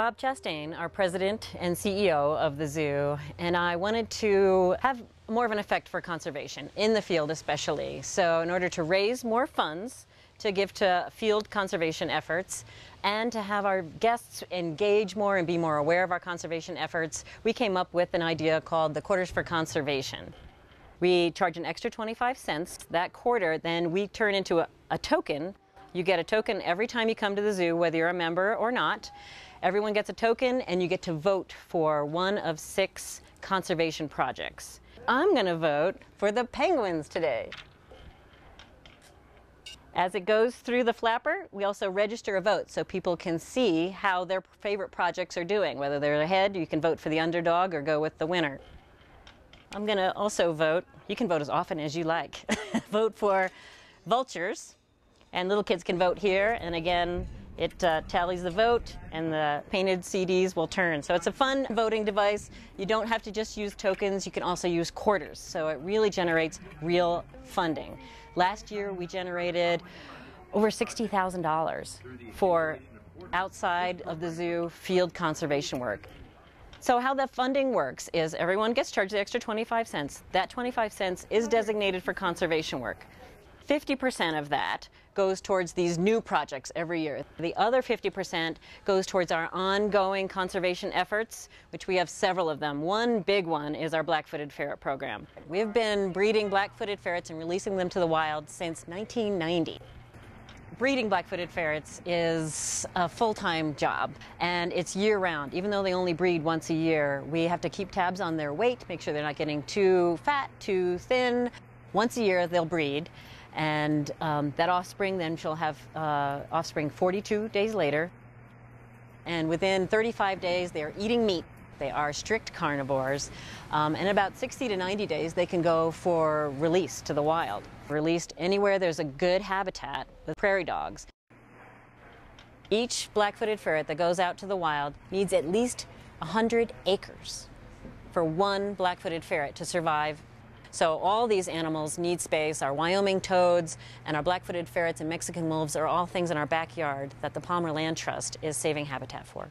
Bob Chastain, our president and CEO of the zoo, and I wanted to have more of an effect for conservation, in the field especially. So in order to raise more funds to give to field conservation efforts and to have our guests engage more and be more aware of our conservation efforts, we came up with an idea called the Quarters for Conservation. We charge an extra 25 cents. That quarter, then we turn into a, a token. You get a token every time you come to the zoo, whether you're a member or not. Everyone gets a token and you get to vote for one of six conservation projects. I'm going to vote for the penguins today. As it goes through the flapper, we also register a vote so people can see how their favorite projects are doing. Whether they're ahead, you can vote for the underdog or go with the winner. I'm going to also vote, you can vote as often as you like, vote for vultures. And little kids can vote here. And again, it uh, tallies the vote and the painted CDs will turn. So it's a fun voting device. You don't have to just use tokens, you can also use quarters. So it really generates real funding. Last year we generated over $60,000 for outside of the zoo field conservation work. So how the funding works is everyone gets charged the extra 25 cents. That 25 cents is designated for conservation work. 50% of that goes towards these new projects every year. The other 50% goes towards our ongoing conservation efforts, which we have several of them. One big one is our black-footed ferret program. We have been breeding black-footed ferrets and releasing them to the wild since 1990 breeding black-footed ferrets is a full-time job and it's year-round. Even though they only breed once a year, we have to keep tabs on their weight, make sure they're not getting too fat, too thin. Once a year they'll breed and um, that offspring then she'll have uh, offspring 42 days later. And within 35 days, they are eating meat. They are strict carnivores. Um, and about 60 to 90 days, they can go for release to the wild. Released anywhere there's a good habitat with prairie dogs. Each black-footed ferret that goes out to the wild needs at least 100 acres for one black-footed ferret to survive so all these animals need space. Our Wyoming toads and our black-footed ferrets and Mexican wolves are all things in our backyard that the Palmer Land Trust is saving habitat for.